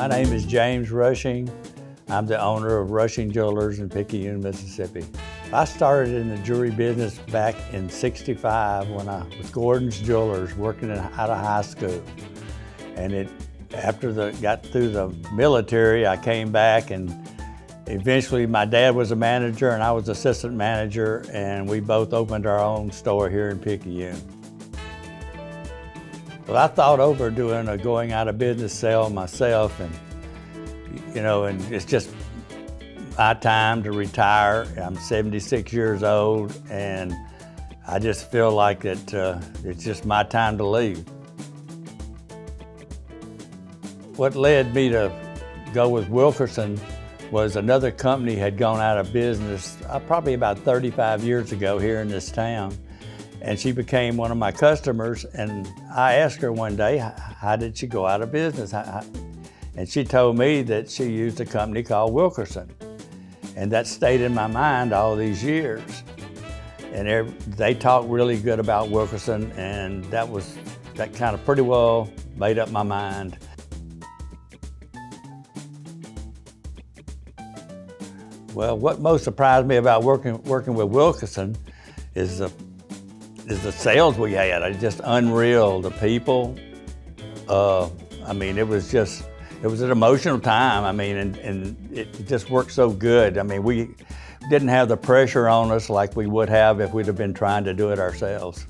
My name is James Rushing. I'm the owner of Rushing Jewelers in Picayune, Mississippi. I started in the jewelry business back in 65 when I was Gordon's Jewelers working out of high school. And it, after the, got through the military, I came back and eventually my dad was a manager and I was assistant manager and we both opened our own store here in Picayune. Well, I thought over doing a going out of business sale myself, and you know, and it's just my time to retire. I'm 76 years old, and I just feel like that uh, it's just my time to leave. What led me to go with Wilkerson was another company had gone out of business uh, probably about 35 years ago here in this town and she became one of my customers. And I asked her one day, how did she go out of business? And she told me that she used a company called Wilkerson. And that stayed in my mind all these years. And they talked really good about Wilkerson, and that was, that kind of pretty well made up my mind. Well, what most surprised me about working, working with Wilkerson is the is the sales we had. It's just unreal. The people, uh, I mean, it was just, it was an emotional time. I mean, and, and it just worked so good. I mean, we didn't have the pressure on us like we would have if we'd have been trying to do it ourselves.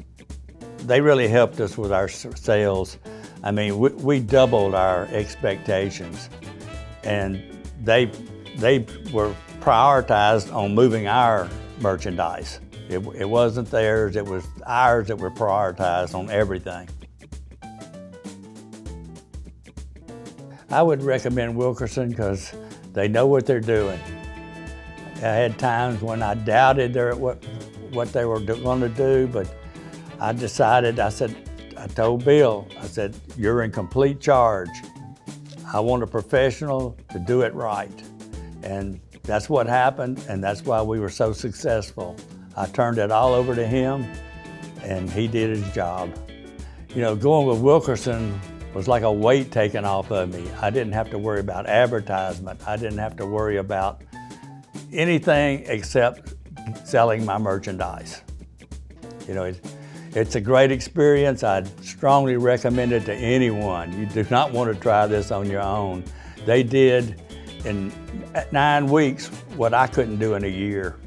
They really helped us with our sales. I mean, we, we doubled our expectations and they, they were prioritized on moving our merchandise. It, it wasn't theirs, it was ours that were prioritized on everything. I would recommend Wilkerson because they know what they're doing. I had times when I doubted their, what, what they were going to do, but I decided, I said, I told Bill, I said, you're in complete charge. I want a professional to do it right. And that's what happened, and that's why we were so successful. I turned it all over to him and he did his job. You know, going with Wilkerson was like a weight taken off of me. I didn't have to worry about advertisement. I didn't have to worry about anything except selling my merchandise. You know, it, it's a great experience. I'd strongly recommend it to anyone. You do not want to try this on your own. They did in nine weeks what I couldn't do in a year.